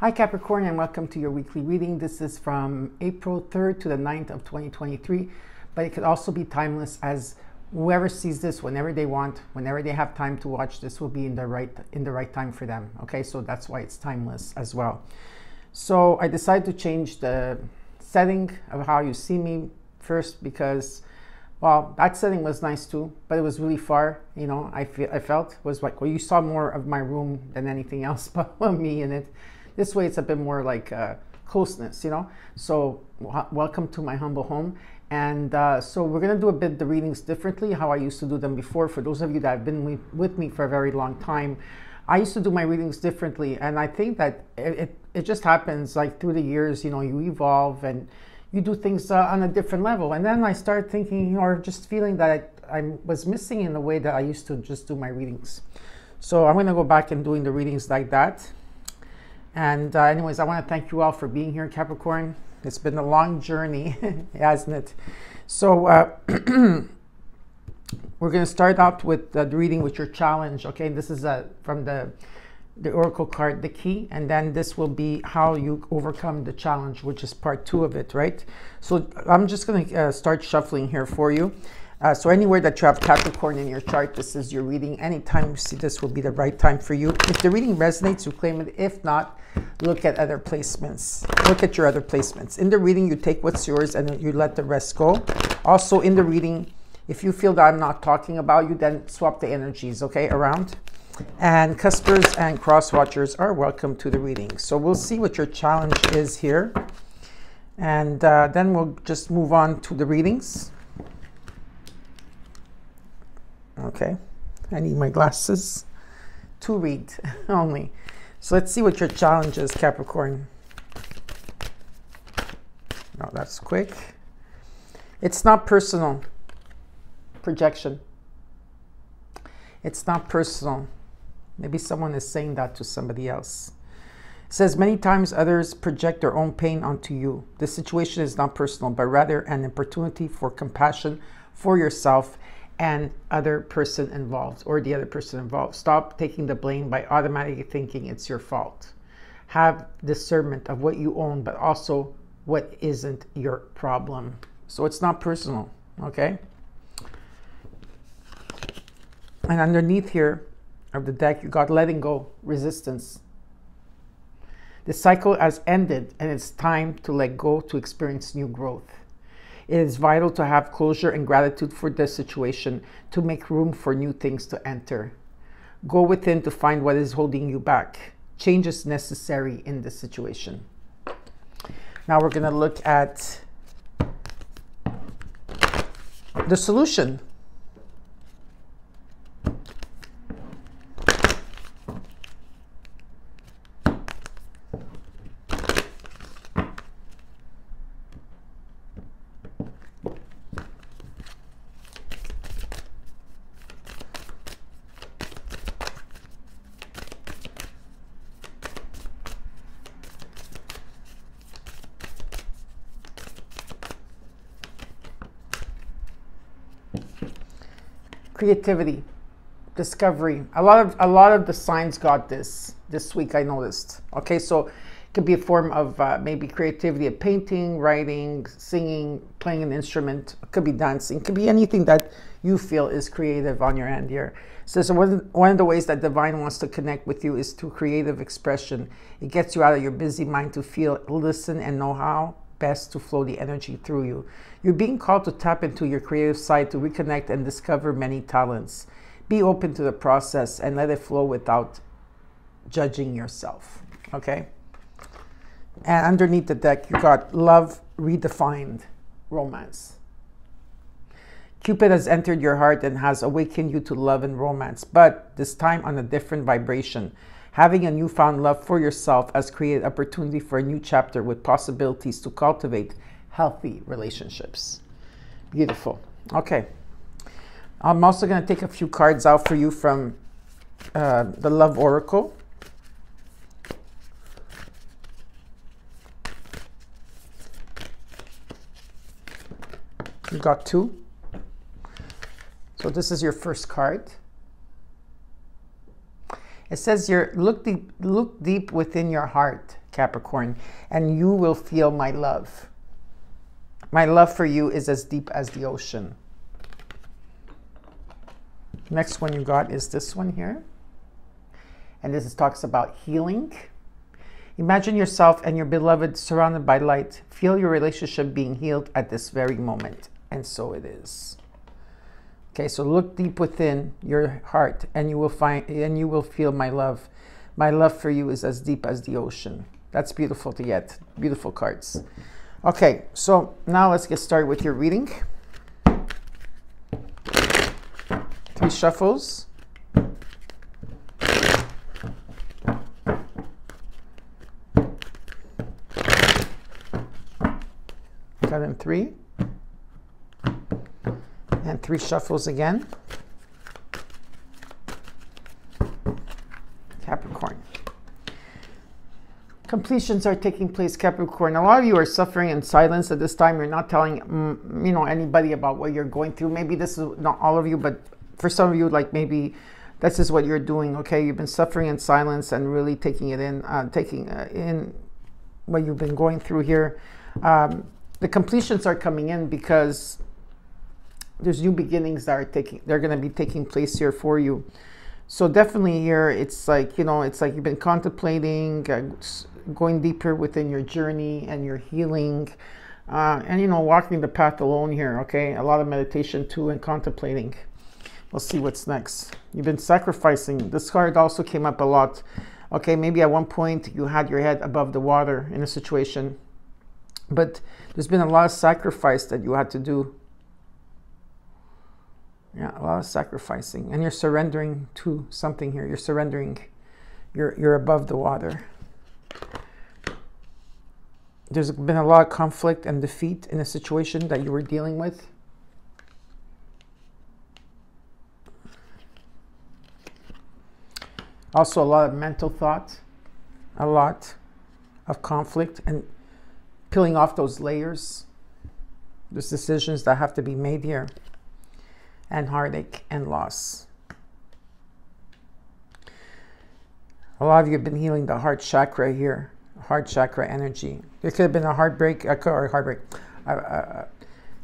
Hi Capricorn and welcome to your weekly reading. This is from April 3rd to the 9th of 2023, but it could also be timeless as whoever sees this whenever they want, whenever they have time to watch this will be in the right in the right time for them. Okay? So that's why it's timeless as well. So I decided to change the setting of how you see me first because well, that setting was nice too, but it was really far. You know, I feel I felt was like well, you saw more of my room than anything else, but me in it. This way, it's a bit more like uh, closeness, you know. So, welcome to my humble home. And uh, so we're going to do a bit the readings differently, how I used to do them before. For those of you that have been with me for a very long time, I used to do my readings differently. And I think that it, it, just happens like through the years, you know, you evolve and you do things uh, on a different level. And then I started thinking or just feeling that I, I was missing in the way that I used to just do my readings. So I'm going to go back and doing the readings like that. And uh, anyways, I want to thank you all for being here, Capricorn. It's been a long journey, hasn't it? So uh, we're going to start out with uh, the reading with your challenge. Okay, this is uh, from the the oracle card, the key, and then this will be how you overcome the challenge, which is part two of it, right? So I'm just going to uh, start shuffling here for you. Uh, so anywhere that you have Capricorn in your chart, this is your reading. Anytime you see this will be the right time for you. If the reading resonates, you claim it. If not, look at other placements. Look at your other placements. In the reading, you take what's yours and you let the rest go. Also in the reading, if you feel that I'm not talking about you, then swap the energies, okay, around. And cuspers and cross watchers are welcome to the reading. So we'll see what your challenge is here. And uh, then we'll just move on to the readings. Okay, I need my glasses to read only. So let's see what your challenge is, Capricorn. No, that's quick. It's not personal. Projection. It's not personal. Maybe someone is saying that to somebody else. It says many times others project their own pain onto you. The situation is not personal, but rather an opportunity for compassion for yourself and other person involved or the other person involved. Stop taking the blame by automatically thinking it's your fault. Have discernment of what you own, but also what isn't your problem. So it's not personal, okay? And underneath here of the deck, you got letting go, resistance. The cycle has ended and it's time to let go to experience new growth. It is vital to have closure and gratitude for the situation to make room for new things to enter. Go within to find what is holding you back. Change is necessary in this situation. Now we're going to look at the solution creativity, discovery. A lot of a lot of the signs got this this week. I noticed. Okay, so it could be a form of uh, maybe creativity of painting, writing, singing, playing an instrument. It could be dancing. It could be anything that you feel is creative on your end here. So, so one, one of the ways that divine wants to connect with you is through creative expression. It gets you out of your busy mind to feel, listen, and know how best to flow the energy through you. You're being called to tap into your creative side to reconnect and discover many talents. Be open to the process and let it flow without judging yourself. Okay? And underneath the deck, you got love redefined romance. Cupid has entered your heart and has awakened you to love and romance, but this time on a different vibration. Having a newfound love for yourself has created opportunity for a new chapter with possibilities to cultivate healthy relationships. Beautiful. Okay. I'm also going to take a few cards out for you from uh, the Love Oracle. You got two. So this is your first card. It says here, look deep, look deep within your heart. Capricorn, and you will feel my love. My love for you is as deep as the ocean. Next one you got is this one here. And this talks about healing. Imagine yourself and your beloved surrounded by light. Feel your relationship being healed at this very moment. And so it is. Okay, so look deep within your heart and you will find and you will feel my love. My love for you is as deep as the ocean. That's beautiful to get. Beautiful cards. Okay, so now let's get started with your reading. Three shuffles. In three. And three shuffles again. Capricorn. Completions are taking place, Capricorn. A lot of you are suffering in silence at this time. You're not telling, mm, you know, anybody about what you're going through. Maybe this is not all of you, but for some of you, like maybe this is what you're doing. Okay, you've been suffering in silence and really taking it in, uh, taking uh, in what you've been going through here. Um, the completions are coming in because there's new beginnings that are taking. They're going to be taking place here for you. So definitely here, it's like you know, it's like you've been contemplating. Uh, going deeper within your journey and your healing. Uh, and you know, walking the path alone here, okay? A lot of meditation too and contemplating. We'll see what's next. You've been sacrificing. This card also came up a lot. Okay, maybe at one point you had your head above the water in a situation, but there's been a lot of sacrifice that you had to do. Yeah, a lot of sacrificing, and you're surrendering to something here. You're surrendering. You're you're above the water there's been a lot of conflict and defeat in a situation that you were dealing with. Also, a lot of mental thought, a lot of conflict, and peeling off those layers. There's decisions that have to be made here, and heartache and loss. A lot of you have been healing the heart chakra here, heart chakra energy. There could have been a heartbreak, uh, or heartbreak. Uh, uh,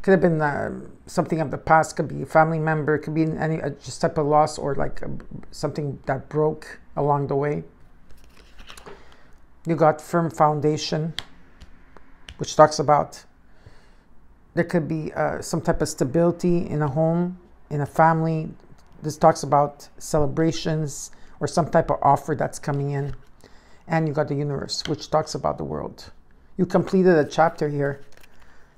could have been uh, something of the past. Could be a family member. Could be any uh, just type of loss or like uh, something that broke along the way. You got firm foundation, which talks about there could be some type of stability in a home, in a family. This talks about celebrations, or some type of offer that's coming in. And you got the universe, which talks about the world. You completed a chapter here,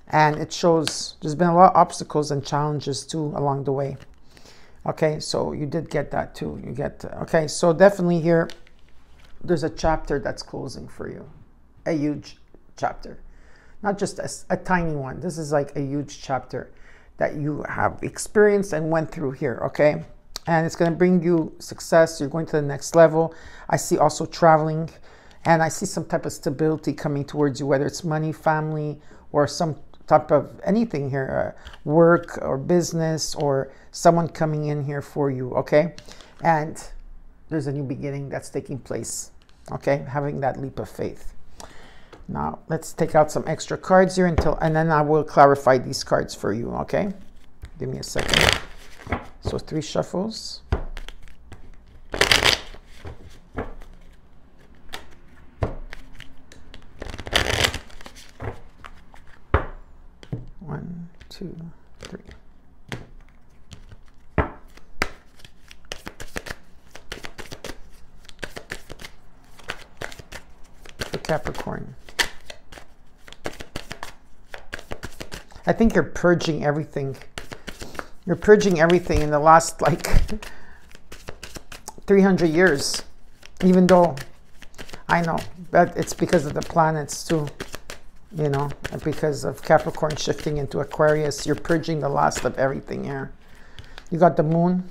and it shows there's been a lot of obstacles and challenges too along the way. Okay, so you did get that too. You get, okay, so definitely here, there's a chapter that's closing for you, a huge chapter, not just a, a tiny one. This is like a huge chapter that you have experienced and went through here, okay? and it's going to bring you success. You're going to the next level. I see also traveling and I see some type of stability coming towards you, whether it's money, family, or some type of anything here, uh, work or business or someone coming in here for you, okay? And there's a new beginning that's taking place, okay? Having that leap of faith. Now, let's take out some extra cards here until, and then I will clarify these cards for you, okay? Give me a second. So three shuffles. One, two, three. Capricorn. I think you're purging everything you're purging everything in the last like 300 years, even though I know that it's because of the planets too, you know, because of Capricorn shifting into Aquarius. You're purging the last of everything here. You got the moon.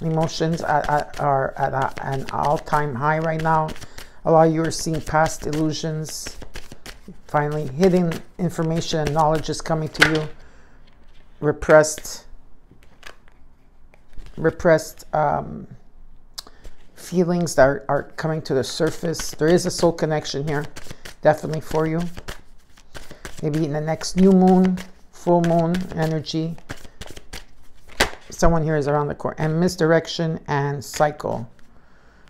Emotions at, at, are at a, an all-time high right now. A lot of you are seeing past illusions. Finally, hidden information and knowledge is coming to you repressed repressed um, feelings that are, are coming to the surface. There is a soul connection here, definitely for you. Maybe in the next new moon, full moon energy. Someone here is around the corner. And misdirection and cycle.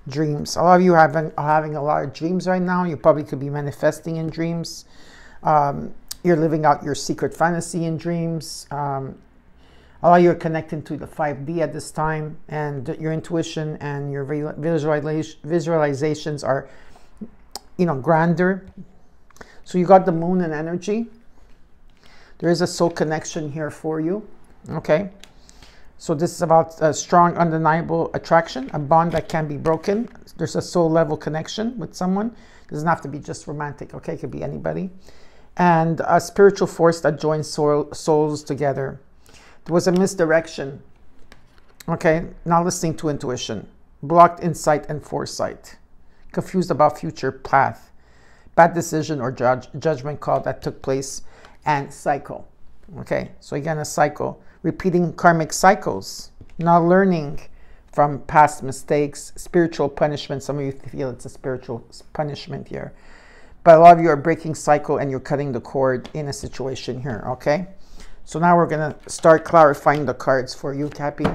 Dreams. A lot of you are having, are having a lot of dreams right now. You probably could be manifesting in dreams. Um, you're living out your secret fantasy in dreams. Um, a lot of you are connecting to the 5D at this time, and your intuition and your visualizations are, you know, grander. So you got the moon and energy. There is a soul connection here for you. Okay. So this is about a strong, undeniable attraction, a bond that can be broken. There's a soul level connection with someone. It doesn't have to be just romantic. Okay, it could be anybody. And a spiritual force that joins soul, souls together. There was a misdirection. Okay, not listening to intuition, blocked insight and foresight, confused about future path, bad decision or judge, judgment call that took place, and cycle. Okay, so again, a cycle, repeating karmic cycles, not learning from past mistakes, spiritual punishment. Some of you feel it's a spiritual punishment here. But a lot of you are breaking cycle and you're cutting the cord in a situation here, okay? So now we're going to start clarifying the cards for you, Cappy.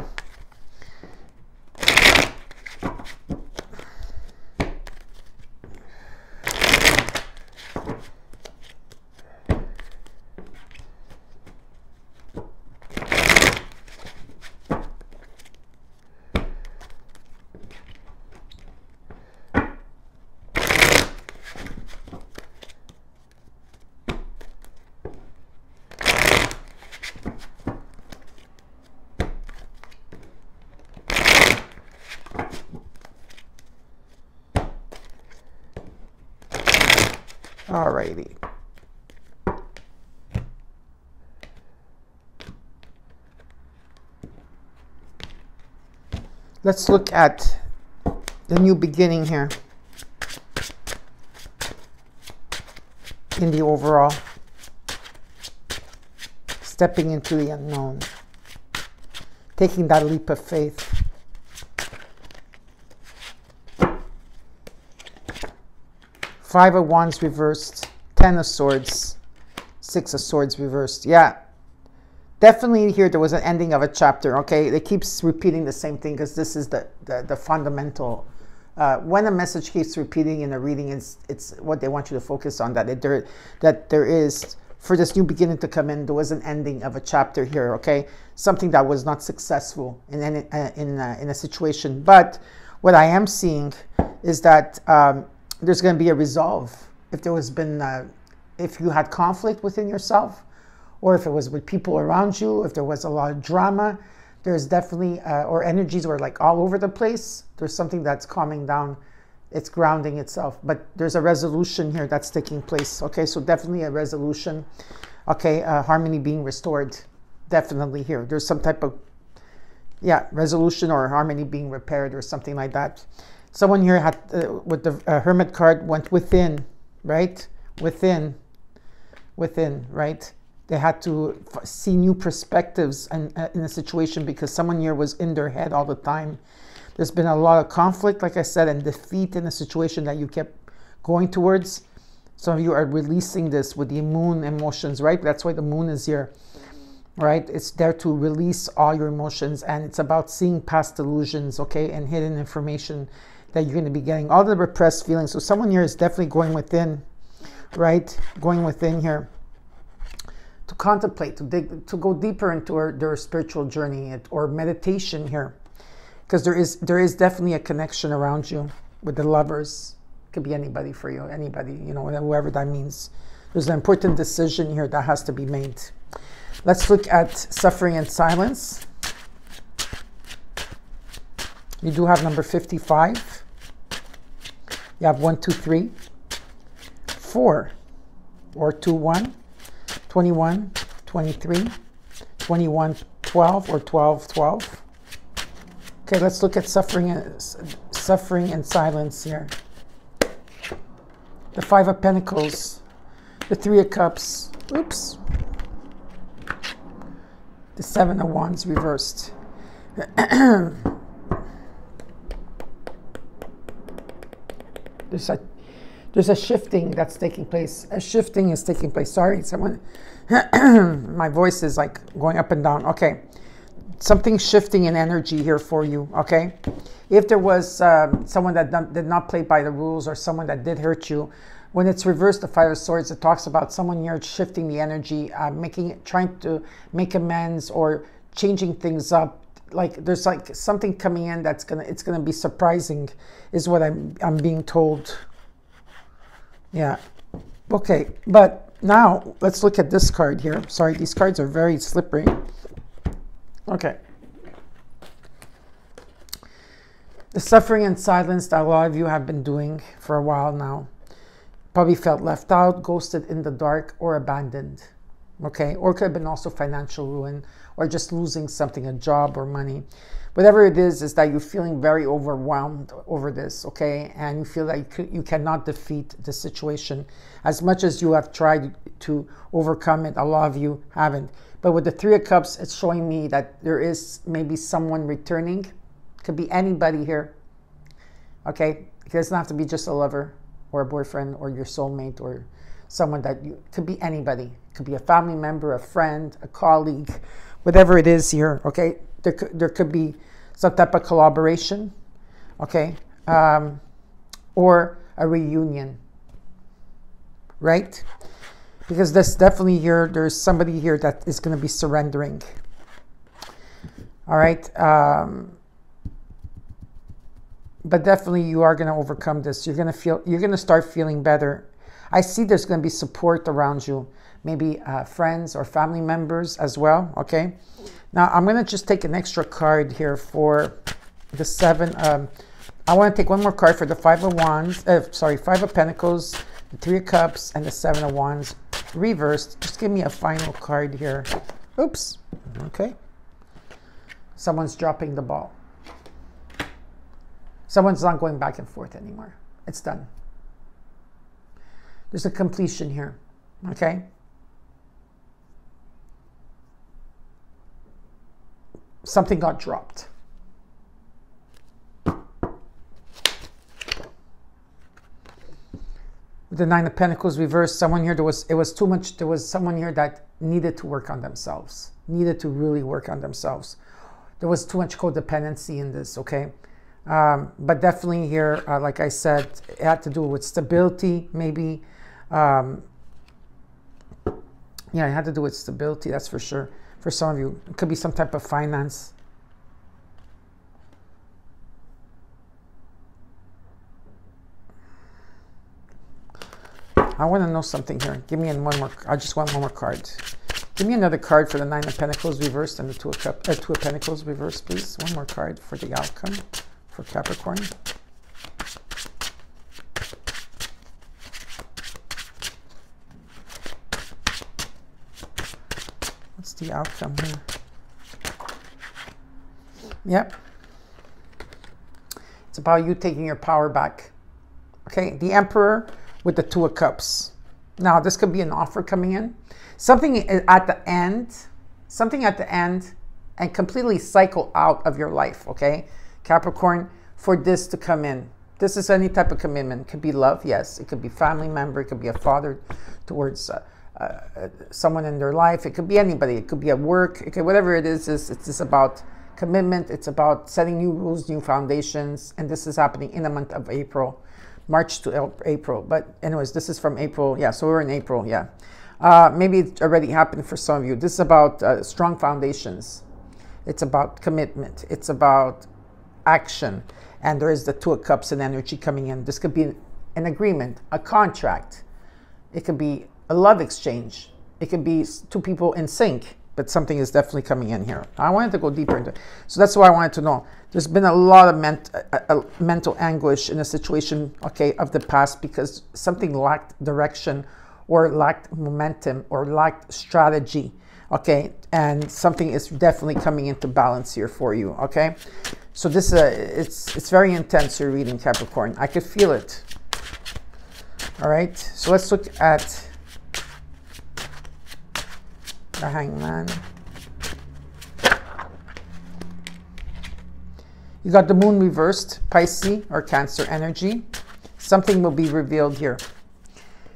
Alrighty. Let's look at the new beginning here in the overall. Stepping into the unknown. Taking that leap of faith. Five of Wands reversed, Ten of Swords, Six of Swords reversed. Yeah, definitely here there was an ending of a chapter, okay? It keeps repeating the same thing because this is the, the, the fundamental. Uh, when a message keeps repeating in a reading, it's, it's what they want you to focus on, that, it, there, that there is, for this new beginning to come in, there was an ending of a chapter here, okay? Something that was not successful in, in, uh, in, uh, in a situation. But what I am seeing is that um, there's going to be a resolve. If there was been, uh, if you had conflict within yourself, or if it was with people around you, if there was a lot of drama, there's definitely, uh, or energies were like all over the place. There's something that's calming down. It's grounding itself. But there's a resolution here that's taking place. Okay, so definitely a resolution. Okay, uh, harmony being restored. Definitely here. There's some type of, yeah, resolution or harmony being repaired or something like that someone here had uh, with the uh, hermit card went within right within within right they had to see new perspectives and uh, in a situation because someone here was in their head all the time there's been a lot of conflict like i said and defeat in a situation that you kept going towards. Some of you are releasing this with the moon emotions right? That's why the moon is here right? It's there to release all your emotions and it's about seeing past illusions okay and hidden information that you're going to be getting. All the repressed feelings. So someone here is definitely going within, right? Going within here to contemplate, to dig, to go deeper into their spiritual journey or meditation here, because there is there is definitely a connection around you with the lovers. Could be anybody for you, anybody, you know, whoever that means. There's an important decision here that has to be made. Let's look at suffering and silence. You do have number 55. You have 1, 2, 3, 4, or 2, 1, 21, 23, 21, 12, or 12, 12. Okay, let's look at suffering and, suffering and silence here. The Five of Pentacles, the Three of Cups, oops, the Seven of Wands reversed. there's a there's a shifting that's taking place. A shifting is taking place. Sorry, someone. my voice is like going up and down. Okay, something shifting in energy here for you. Okay, if there was um, someone that did not play by the rules or someone that did hurt you, when it's reversed, the Five of Swords, it talks about someone here shifting the energy, uh, making, trying to make amends or changing things up. Like there's like something coming in that's gonna, it's gonna be surprising, is what I'm, I'm being told. Yeah. Okay, but now let's look at this card here. Sorry, these cards are very slippery. Okay. The suffering and silence that a lot of you have been doing for a while now probably felt left out, ghosted in the dark, or abandoned. Okay, or could have been also financial ruin or just losing something, a job or money. Whatever it is, is that you're feeling very overwhelmed over this, okay? And you feel like you cannot defeat the situation. As much as you have tried to overcome it, a lot of you haven't. But with the Three of Cups, it's showing me that there is maybe someone returning. Could be anybody here, okay? It doesn't have to be just a lover or a boyfriend or your soulmate or someone that you could be anybody. It could be a family member, a friend, a colleague, whatever it is here. Okay, there could, there could be some type of collaboration. Okay, um, or a reunion. Right, because there's definitely here. There's somebody here that is going to be surrendering. All right. Um, but definitely you are going to overcome this. You're going to feel, you're going to start feeling better. I see there's going to be support around you, maybe uh, friends or family members as well. Okay. Now I'm going to just take an extra card here for the seven. Um, I want to take one more card for the five of wands. Uh, sorry, five of pentacles, the three of cups, and the seven of wands reversed. Just give me a final card here. Oops. Okay. Someone's dropping the ball. Someone's not going back and forth anymore. It's done. There's a completion here. Okay? Something got dropped. The nine of pentacles reversed someone here there was it was too much there was someone here that needed to work on themselves needed to really work on themselves there was too much codependency in this okay um, but definitely here, uh, like I said, it had to do with stability, maybe. Um, yeah, it had to do with stability, that's for sure. For some of you, it could be some type of finance. I want to know something here. Give me one more. I just want one more card. Give me another card for the Nine of Pentacles reversed and the Two of, Cup, uh, two of Pentacles reversed, please. One more card for the outcome for Capricorn. What's the outcome here? Yep. It's about you taking your power back. Okay, the Emperor with the Two of Cups. Now, this could be an offer coming in. Something at the end, something at the end, and completely cycle out of your life, okay? Capricorn, for this to come in. This is any type of commitment. It could be love, yes. It could be family member. It could be a father towards uh, uh, someone in their life. It could be anybody. It could be at work. It could, whatever it is, it's, it's just about commitment. It's about setting new rules, new foundations. And this is happening in the month of April, March to April. But anyways, this is from April. Yeah, so we're in April. Yeah. Uh, maybe it already happened for some of you. This is about uh, strong foundations. It's about commitment. It's about action. And there is the Two of Cups and energy coming in. This could be an agreement, a contract. It could be a love exchange. It could be two people in sync, but something is definitely coming in here. I wanted to go deeper into it. So that's why I wanted to know. There's been a lot of ment mental anguish in a situation, okay, of the past because something lacked direction or lacked momentum or lacked strategy okay and something is definitely coming into balance here for you okay so this uh, it's it's very intense your reading capricorn i could feel it all right so let's look at Oh, the hangman you got the moon reversed pisces or cancer energy Something will be revealed here.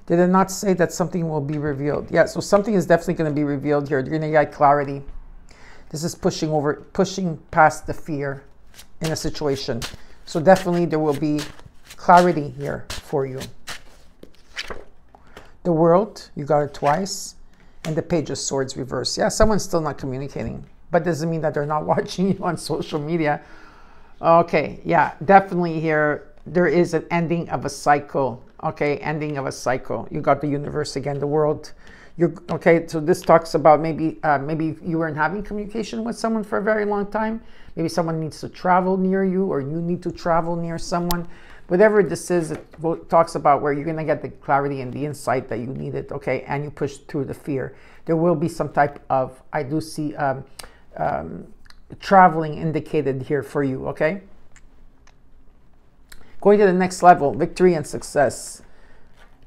Did it not say that something will be revealed? Yeah, so something is definitely going to be revealed here. You're going to get clarity. This is pushing over, pushing past the fear in a situation. So definitely there will be clarity here for you. The world, you got it twice. And the page of swords reverse. Yeah, someone's still not communicating, but doesn't mean that they're not watching you on social media. Okay, yeah, definitely here there is an ending of a cycle. Okay, ending of a cycle. You got the universe again, the world. You're okay. So this talks about maybe uh, maybe you weren't having communication with someone for a very long time. Maybe someone needs to travel near you, or you need to travel near someone. Whatever this is, it talks about where you're gonna get the clarity and the insight that you needed. Okay, and you push through the fear. There will be some type of I do see um, um, traveling indicated here for you. Okay. Going to the next level, victory and success.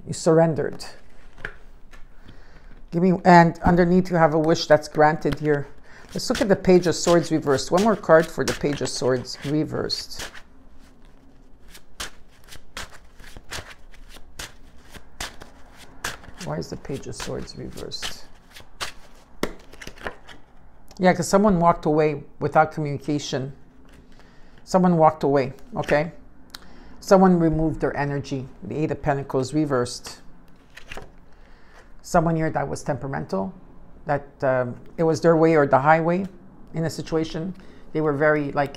You surrendered. Give me, and underneath you have a wish that's granted here. Let's look at the Page of Swords reversed. One more card for the Page of Swords reversed. Why is the Page of Swords reversed? Yeah, because someone walked away without communication. Someone walked away, okay? Someone removed their energy. The Eight of Pentacles reversed. Someone here that was temperamental, that um, it was their way or the highway in a situation. They were very like,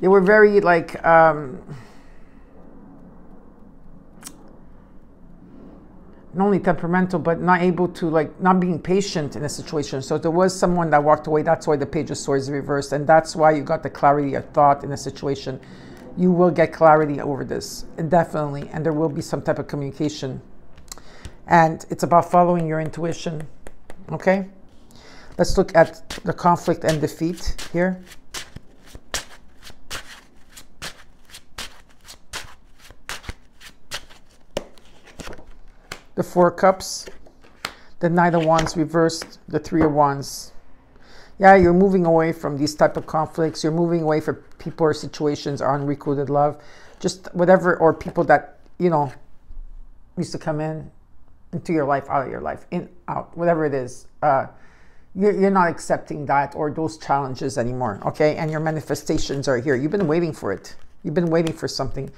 they were very like, um, not only temperamental, but not able to like not being patient in a situation. So there was someone that walked away. That's why the Page of Swords reversed, and that's why you got the clarity of thought in a situation you will get clarity over this, definitely, and there will be some type of communication. And it's about following your intuition, okay? Let's look at the conflict and defeat here. The Four Cups, the Knight of Wands reversed, the Three of Wands yeah, you're moving away from these type of conflicts. You're moving away from people or situations or unrequited love, just whatever, or people that you know used to come in into your life, out of your life, in out, whatever it is. Uh, you're not accepting that or those challenges anymore. Okay, and your manifestations are here. You've been waiting for it. You've been waiting for something.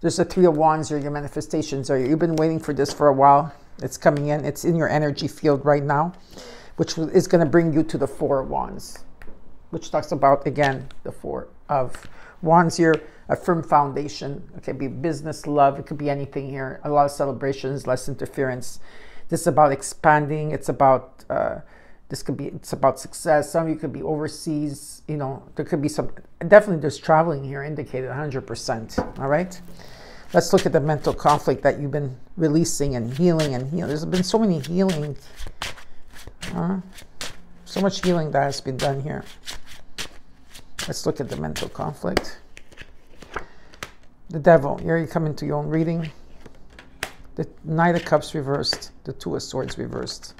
There's a three of wands or your manifestations Or You've been waiting for this for a while. It's coming in. It's in your energy field right now which is going to bring you to the Four of Wands, which talks about, again, the Four of Wands here, a firm foundation. It could be business, love, it could be anything here. A lot of celebrations, less interference. This is about expanding. It's about, uh, this could be, it's about success. Some of you could be overseas, you know, there could be some, definitely there's traveling here indicated 100%, all right? Let's look at the mental conflict that you've been releasing and healing and healing. There's been so many healing so much healing that has been done here. Let's look at the mental conflict. The devil, here you come into your own reading. The Knight of Cups reversed, the Two of Swords reversed.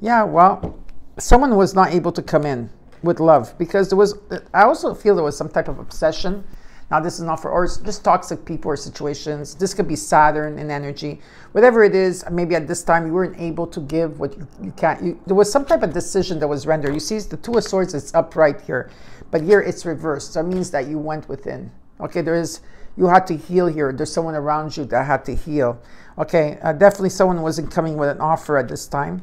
Yeah, well, someone was not able to come in with love because there was, I also feel there was some type of obsession now, this is not for, or just toxic people or situations. This could be Saturn in energy. Whatever it is, maybe at this time you weren't able to give what you, you can't. You, there was some type of decision that was rendered. You see, the Two of Swords is upright here, but here it's reversed. So it means that you went within. Okay, there is, you had to heal here. There's someone around you that had to heal. Okay, uh, definitely someone wasn't coming with an offer at this time.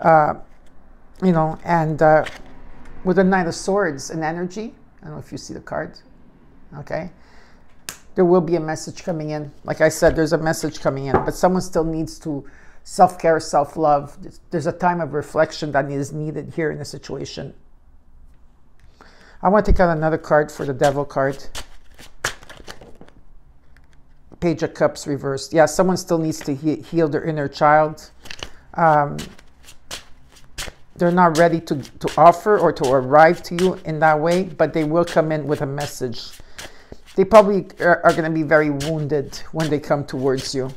Uh, you know, and uh, with the Knight of Swords and energy, I don't know if you see the card okay? There will be a message coming in. Like I said, there's a message coming in, but someone still needs to self care, self love. There's a time of reflection that is needed here in the situation. I want to take out another card for the Devil card. Page of Cups reversed. Yeah, someone still needs to he heal their inner child. Um, they're not ready to, to offer or to arrive to you in that way, but they will come in with a message they probably are, are going to be very wounded when they come towards you.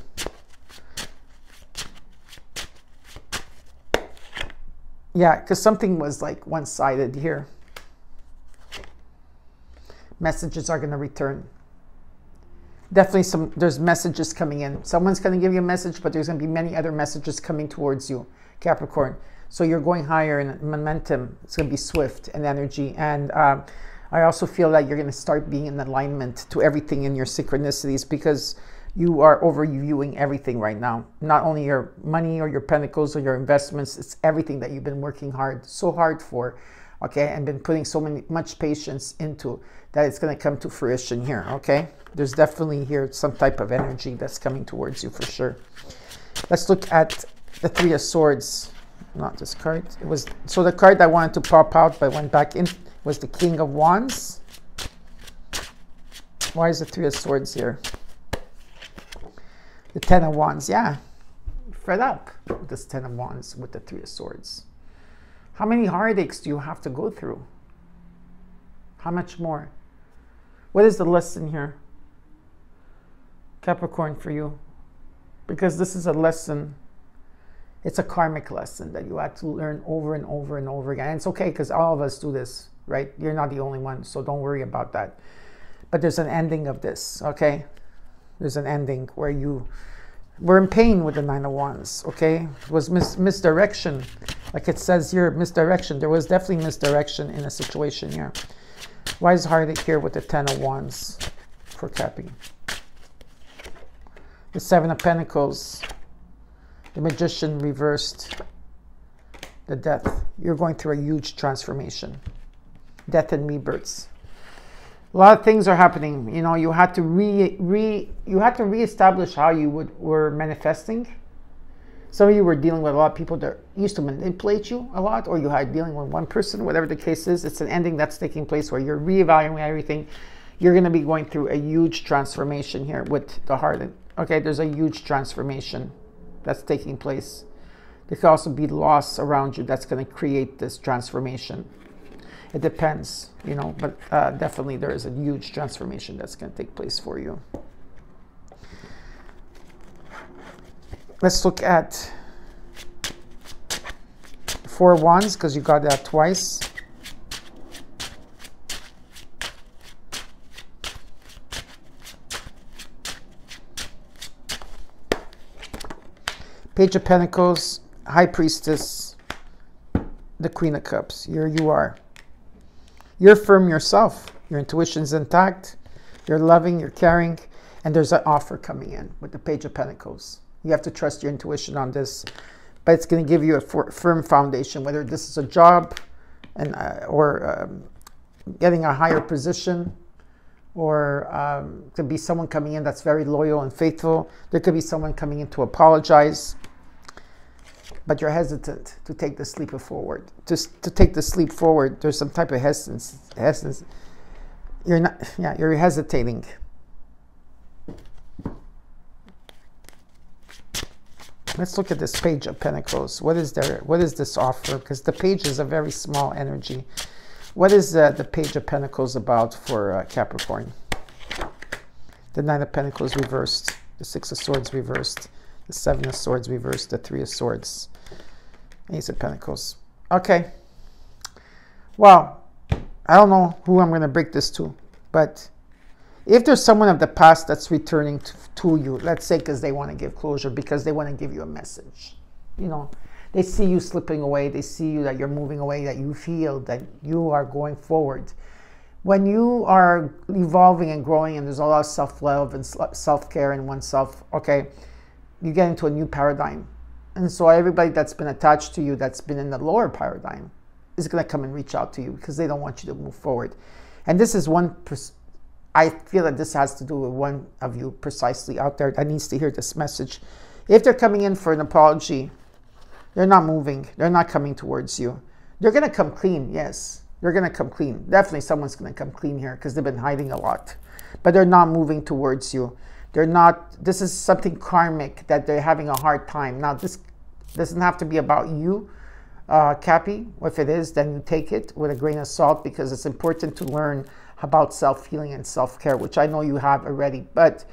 Yeah, because something was like one sided here. Messages are going to return. definitely some there's messages coming in someone's going to give you a message but there's going to be many other messages coming towards you capricorn so you're going higher in momentum it's going to be swift and energy. And uh, i also feel that you're going to start being in alignment to everything in your synchronicities because you are overviewing everything right now. Not only your money or your pentacles or your investments it's everything that you've been working hard so hard for okay? And been putting so many much patience into that it's going to come to fruition here okay? There's definitely here some type of energy that's coming towards you for sure. Let's look at the three of swords not this card it was so the card i wanted to pop out but went back in was the king of wands why is the three of swords here the ten of wands yeah fed up with this ten of wands with the three of swords how many heartaches do you have to go through? How much more? What is the lesson here? Capricorn for you. Because this is a lesson. It's a karmic lesson that you have to learn over and over and over again. And it's okay because all of us do this, right? You're not the only one, so don't worry about that. But there's an ending of this, okay? There's an ending where you were in pain with the Nine of Wands, okay? It was mis misdirection like it says here, misdirection. There was definitely misdirection in a situation here. Why is heartache here with the Ten of Wands for Cappy? The Seven of Pentacles. The Magician reversed. The Death. You're going through a huge transformation. Death and rebirths. A lot of things are happening. You know, you had to re, re you had to reestablish how you would were manifesting some of you were dealing with a lot of people that used to manipulate you a lot, or you had dealing with one person, whatever the case is. It's an ending that's taking place where you're reevaluating everything. You're going to be going through a huge transformation here with the heart. Okay, there's a huge transformation that's taking place. There could also be loss around you that's going to create this transformation. It depends, you know, but uh, definitely there is a huge transformation that's going to take place for you. let's look at four wands because you got that twice. Page of Pentacles, High Priestess, the Queen of Cups. Here you are. You're firm yourself. Your intuition's intact. You're loving, you're caring, and there's an offer coming in with the Page of Pentacles. You have to trust your intuition on this, but it's going to give you a firm foundation, whether this is a job and uh, or um, getting a higher position, or um, could be someone coming in that's very loyal and faithful. There could be someone coming in to apologize, but you're hesitant to take the leap forward. Just to take the sleep forward, there's some type of hesitance. hesitance. You're not, yeah, you're hesitating. Let's look at this page of Pentacles. What is there? What is this offer? Because the page is a very small energy. What is uh, the page of Pentacles about for uh, Capricorn? The Nine of Pentacles reversed. The Six of Swords reversed. The Seven of Swords reversed. The Three of Swords. Ace of Pentacles. Okay. Well, I don't know who I'm going to break this to, but if there's someone of the past that's returning to, to you, let's say because they want to give closure, because they want to give you a message, you know, they see you slipping away, they see you that you're moving away, that you feel that you are going forward. When you are evolving and growing, and there's a lot of self love and self care in oneself, okay, you get into a new paradigm. And so everybody that's been attached to you, that's been in the lower paradigm, is going to come and reach out to you because they don't want you to move forward. And this is one I feel that this has to do with one of you precisely out there that needs to hear this message. If they're coming in for an apology, they're not moving. They're not coming towards you. They're going to come clean, yes. They're going to come clean. Definitely someone's going to come clean here because they've been hiding a lot. But they're not moving towards you. They're not, this is something karmic that they're having a hard time. Now, this doesn't have to be about you, uh, Cappy. If it is, then you take it with a grain of salt because it's important to learn about self-healing and self-care, which I know you have already. But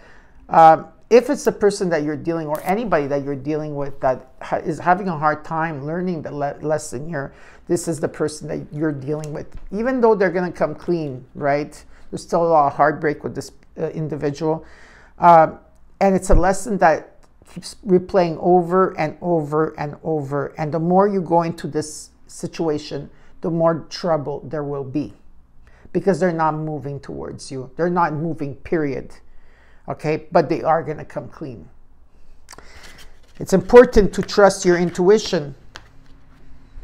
um, if it's the person that you're dealing or anybody that you're dealing with that ha is having a hard time learning the le lesson here, this is the person that you're dealing with. Even though they're going to come clean, right? There's still a lot of heartbreak with this uh, individual. Um, and it's a lesson that keeps replaying over and over and over. And the more you go into this situation, the more trouble there will be because they're not moving towards you. They're not moving, period. Okay, but they are going to come clean. It's important to trust your intuition.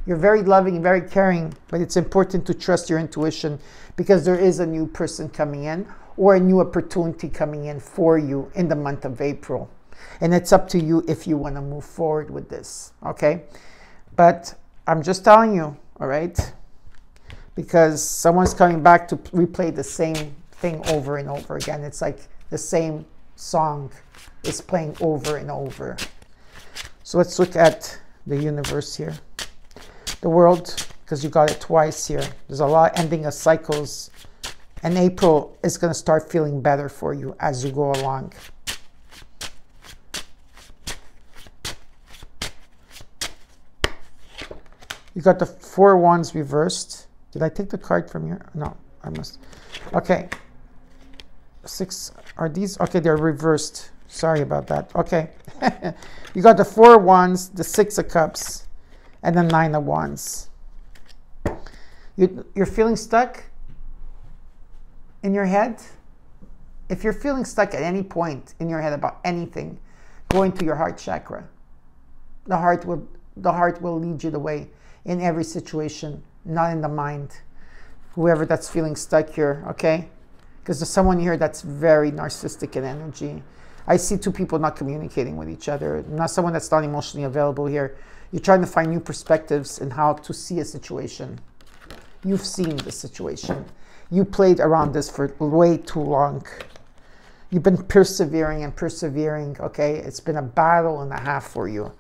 You're very loving, very caring, but it's important to trust your intuition because there is a new person coming in or a new opportunity coming in for you in the month of April. And it's up to you if you want to move forward with this, okay? But I'm just telling you, all right? Because someone's coming back to replay the same thing over and over again. It's like the same song is playing over and over. So let's look at the universe here. The world, because you got it twice here. There's a lot ending of cycles and April is going to start feeling better for you as you go along. You got the four wands reversed. Did I take the card from here? No, I must. Okay. Six, are these? Okay, they're reversed. Sorry about that. Okay. you got the four wands, the six of cups, and the nine of wands. You, you're feeling stuck? In your head, if you're feeling stuck at any point in your head about anything, go into your heart chakra. The heart will the heart will lead you the way in every situation, not in the mind. Whoever that's feeling stuck here, okay? Because there's someone here that's very narcissistic in energy. I see two people not communicating with each other, not someone that's not emotionally available here. You're trying to find new perspectives in how to see a situation. You've seen the situation you played around this for way too long. You've been persevering and persevering, okay? It's been a battle and a half for you.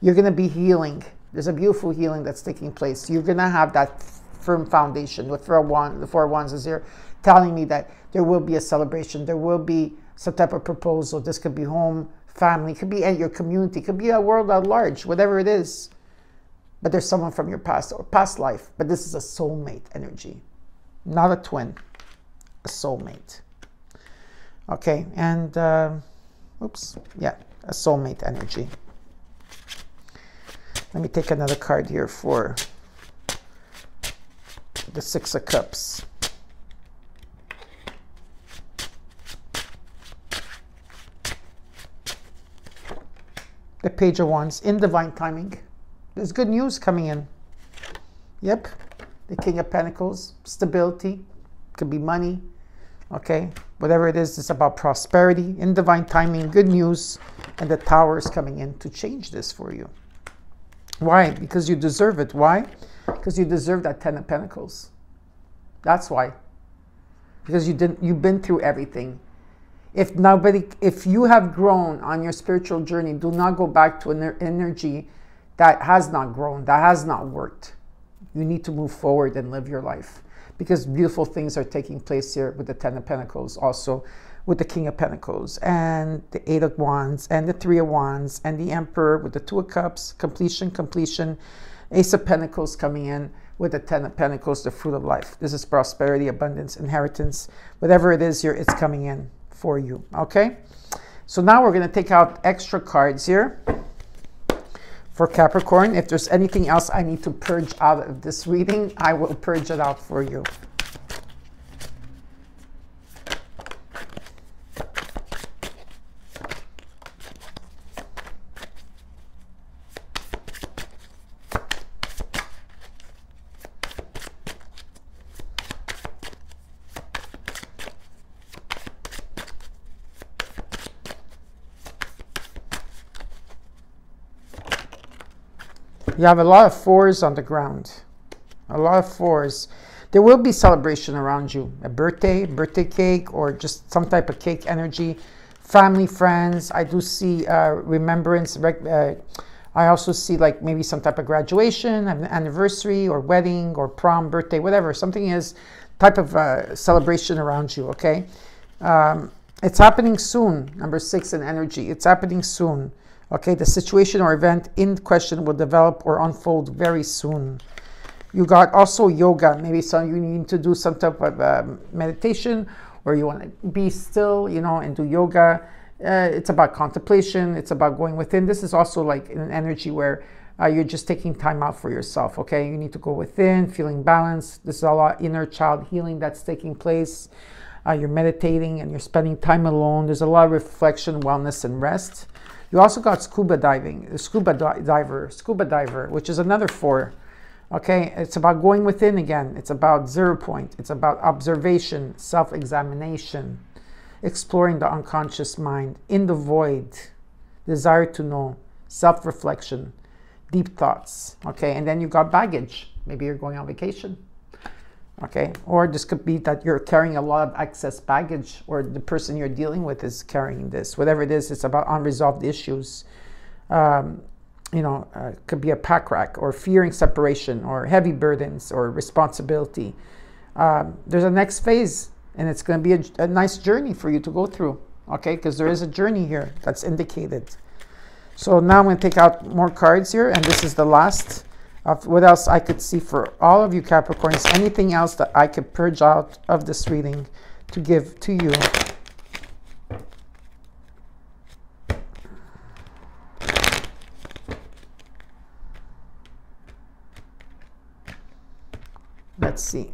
You're going to be healing. There's a beautiful healing that's taking place. You're going to have that firm foundation. With four one, the four wands is here telling me that there will be a celebration. There will be some type of proposal. This could be home, family, could be at your community, could be a world at large, whatever it is. But there's someone from your past or past life. But this is a soulmate energy not a twin, a soulmate. Okay, and uh, oops, yeah, a soulmate energy. Let me take another card here for the Six of Cups. The Page of Wands in divine timing. There's good news coming in. Yep, the King of Pentacles, stability, could be money, okay? Whatever it is, it's about prosperity, in divine timing, good news, and the Tower is coming in to change this for you. Why? Because you deserve it. Why? Because you deserve that Ten of Pentacles. That's why. Because you didn't. You've been through everything. If nobody, if you have grown on your spiritual journey, do not go back to an energy that has not grown, that has not worked. You need to move forward and live your life because beautiful things are taking place here with the Ten of Pentacles, also with the King of Pentacles and the Eight of Wands and the Three of Wands and the Emperor with the Two of Cups, completion, completion, Ace of Pentacles coming in with the Ten of Pentacles, the fruit of life. This is prosperity, abundance, inheritance, whatever it is here, it's coming in for you, okay? So now we're going to take out extra cards here for Capricorn. If there's anything else I need to purge out of this reading, I will purge it out for you. You have a lot of fours on the ground. A lot of fours. There will be celebration around you. A birthday, birthday cake, or just some type of cake energy. Family, friends. I do see uh, remembrance. Uh, I also see like maybe some type of graduation, an anniversary, or wedding, or prom, birthday, whatever. Something is type of uh, celebration around you, okay? Um, it's happening soon. Number six in energy. It's happening soon. Okay, the situation or event in question will develop or unfold very soon. You got also yoga. Maybe some you need to do some type of um, meditation or you want to be still, you know, and do yoga. Uh, it's about contemplation. It's about going within. This is also like an energy where uh, you're just taking time out for yourself. Okay, you need to go within, feeling balanced. This is a lot inner child healing that's taking place. Uh, you're meditating and you're spending time alone. There's a lot of reflection, wellness, and rest. You also got scuba diving, scuba di- diver, scuba diver, which is another four. Okay, it's about going within again. It's about zero point. It's about observation, self examination, exploring the unconscious mind, in the void, desire to know, self reflection, deep thoughts. Okay, and then you got baggage. Maybe you're going on vacation. Okay, or this could be that you're carrying a lot of excess baggage, or the person you're dealing with is carrying this. Whatever it is, it's about unresolved issues. Um, you know, uh, could be a pack rack or fearing separation or heavy burdens or responsibility. Um, there's a next phase, and it's going to be a, a, nice journey for you to go through, okay? Because there is a journey here that's indicated. So now I'm going to take out more cards here, and this is the last what else I could see for all of you Capricorns. Anything else that I could purge out of this reading to give to you. Let's see.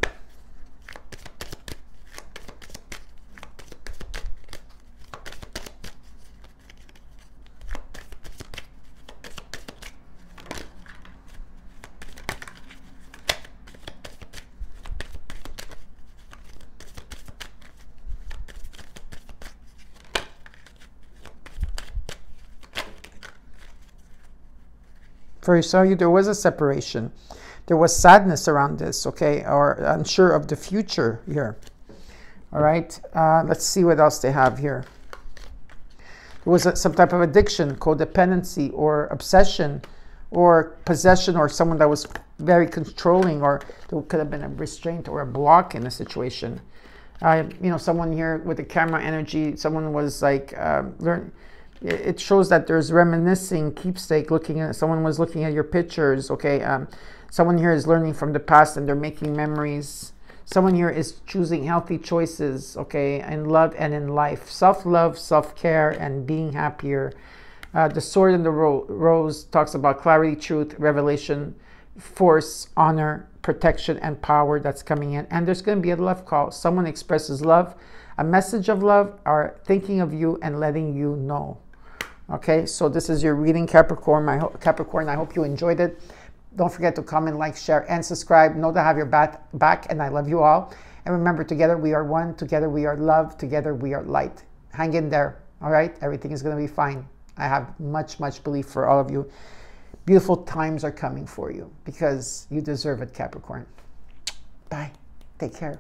For some of you, there was a separation there was sadness around this, okay, or unsure of the future here. All right, uh, let's see what else they have here. There was a, some type of addiction, codependency, or obsession, or possession, or someone that was very controlling, or there could have been a restraint or a block in a situation. Uh, you know, someone here with the camera energy, someone was like, uh, learn, it shows that there's reminiscing, keepsake, looking at, someone was looking at your pictures, okay, um, Someone here is learning from the past and they're making memories. Someone here is choosing healthy choices, okay, in love and in life. Self love, self care, and being happier. Uh, the sword and the ro- rose talks about clarity, truth, revelation, force, honor, protection, and power that's coming in. And there's going to be a love call. Someone expresses love, a message of love, or thinking of you and letting you know. Okay, so this is your reading, Capricorn. My Capricorn. I hope you enjoyed it. Don't forget to comment, like, share, and subscribe. Know I have your back, back, and I love you all. And remember, together we are one, together we are love, together we are light. Hang in there, all right? Everything is going to be fine. I have much, much belief for all of you. Beautiful times are coming for you because you deserve it, Capricorn. Bye. Take care.